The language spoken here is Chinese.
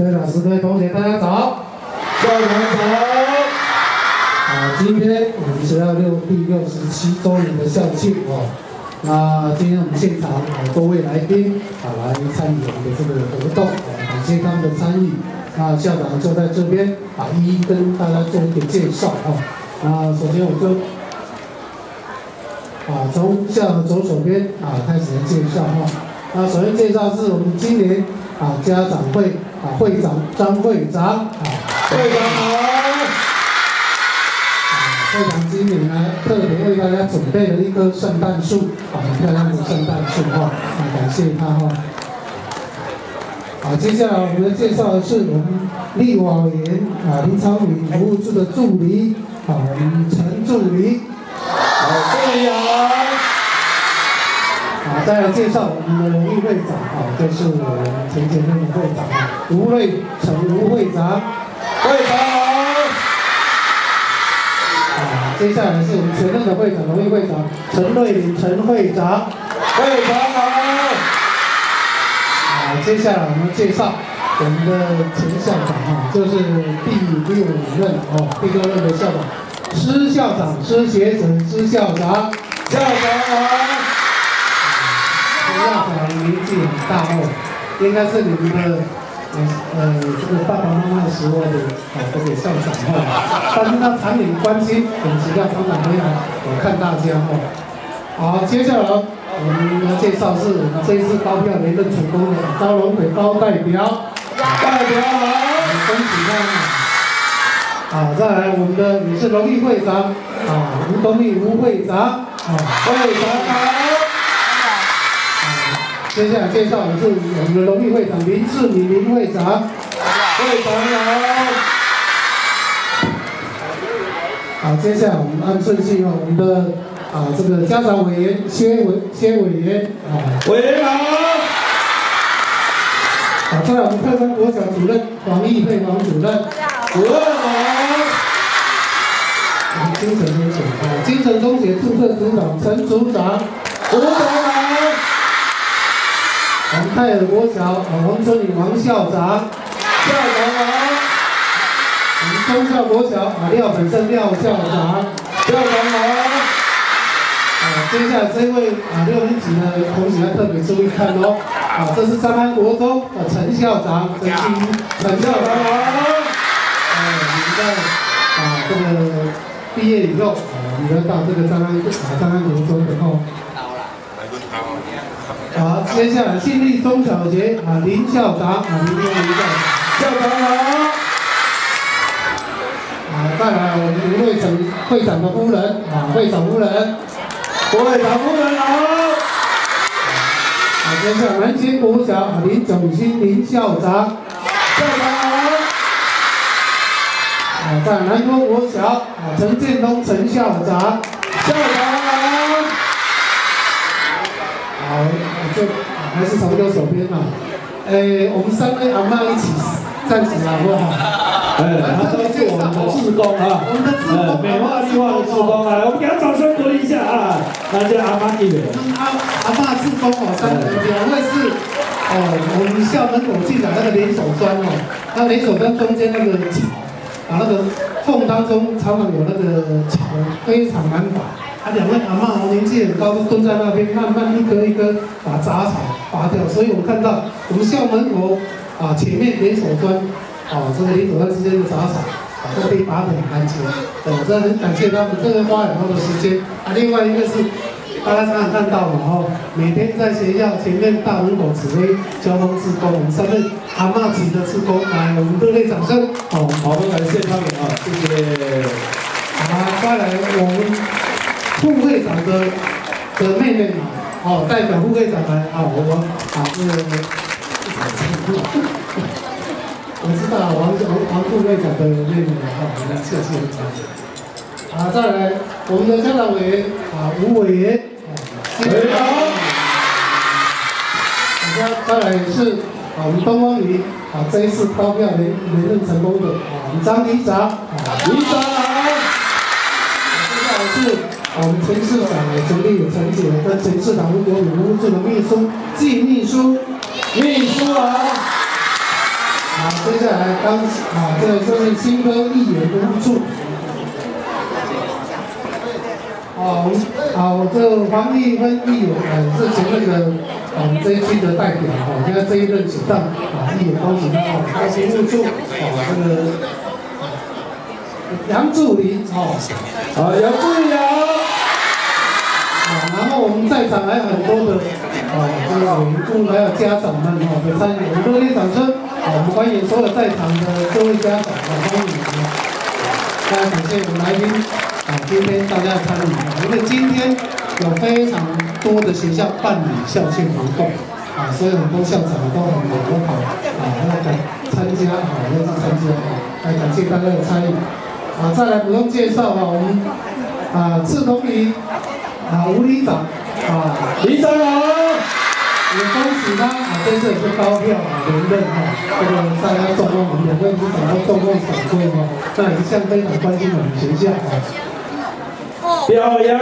各位老师、各位同学，大家早。校长早。啊，今天我们学校六第六十七周年的校庆哦。那今天我们现场啊多位来宾啊来参与我们的这个活动，感谢他们的参与。那校长就在这边啊一一跟大家做一个介绍哦。那首先我就啊从校长的左手边啊开始来介绍哈。那首先介绍是我们今年啊家长会啊会长张会长啊会长好。啊会长今年呢，特别为大家准备了一棵圣诞树，啊，很漂亮的圣诞树哈，啊，感谢他哈。好，接下来我们要介绍的是我们立法委员啊林昌宇服务处的助理，啊，李陈助理，好，助理好。再来介绍我们的荣誉会长，啊，就是我们陈前任的会长吴瑞成吴会长，会长好。啊接下来是我们前任的会长、荣誉会长陈瑞林陈会长，会长好。啊，接下来我们介绍我们的前校长啊，就是第六任哦，第六任的校长，施校长、施学成、施校长，校长好。施校长年纪很大哦，应该是你们的。呃呃，这个爸爸妈妈的时候的啊，都给校长哈，但是他常年关心我们学校成长非常，我看大家哈。好，接下来我们来介绍是我们这一次高票连任成功的高龙伟高代表，代表好，恭喜他。好，再来我们的女士荣誉会长啊，吴东丽吴会长啊，会长好。接下来介绍的是我们的荣誉会长林志敏林会长，会长好。好，接下来我们按顺序哦，我们的啊这个家长委员薛委薛委员啊，委员好。好，再来我们特生国小主任黄义佩黄主任，主任好。我们精神中学啊，精神中学注册组长陈组长，组长我们泰尔国小啊，王春林王校长，校长好。我们中校国小啊，廖本胜廖校长，校长好。啊，接下来这位啊六年级的同学要特别注意看哦，啊，这是三安国中的陈校长，陈陈校长好。哎，你们在啊这个毕业以后啊，你要到这个三安啊三安国中以后。好，接下来信立中小学啊，林校长啊，林林林校长，校长好。啊，再来我们林会长会长的夫人啊，会长夫人，会长夫人好。啊，接下来南京国小啊，林总新林校长，校长好。啊，在南通国小啊，陈建东陈校长，校长好。好。就还是从右手边嘛，诶，我们三位阿妈一起站起来好不好？哎，他都是我们的志工啊，我们的志工，美化绿化的志工啊，我们给他掌声鼓励一下啊！那这阿妈一位，阿阿妈志工哦，三两位是哦，我们校门口进来那个连手砖哦，那连手砖中间那个草，把那个缝当中常常有那个草，非常难拔。啊，两位阿妈年纪很高，都蹲在那边，慢慢一根一根把杂草拔掉。所以我们看到我们校门口啊，前面连锁砖，啊，这个连锁砖之间的杂草啊，都被拔得很干净。我真的很感谢他们，这个花很多的时间。啊，另外一个是大家常常看到嘛，哈，每天在学校前面大门口指挥交通施工，我们三位阿妈级的施工，来，我们热烈掌声。好，好的，感谢他们啊，谢谢。好，再来我们。副会长的的妹妹嘛，哦，代表副会长来，啊，我们啊，这个，我知道王王王副会长的妹妹啊，我们谢谢他。啊，再来我们的家长委员啊，吴委员，委员好。大家再来是啊，我们东方鱼啊，这一次高票连连任成功的啊，我们张局长，局长好。接下来是。我们陈市长陈立陈姐跟陈市长吴国敏吴处的秘书季秘书，秘书啊。好，接下来刚啊，这个就是新科艺员的入驻。啊，我们啊，我这黄丽芬议员呃是前那个我们这一区的代表哈，现在这一任主任啊，议员恭喜他哦，开心入住啊，这个杨助理哦，啊，杨助理。啊，在场还有很多的啊，这个委员还有家长们哦的参与，我们热烈掌声啊，我们欢迎所有在场的各位家长啊，欢迎啊，大家感谢我们来宾。啊，今天大家的参与啊，因为今天有非常多的学校办理校庆活动啊，所以很多校长都很友好啊，来感参加啊，要去参加啊，来感谢大家的参与啊。再来不用介绍啊，我们啊，赤同里啊吴里长啊，李长好，也恭喜他啊，这次也是高票啊连任哈，这个大家众望两位里长都众望所归哈，那也是向非常关心我们学校啊。表扬。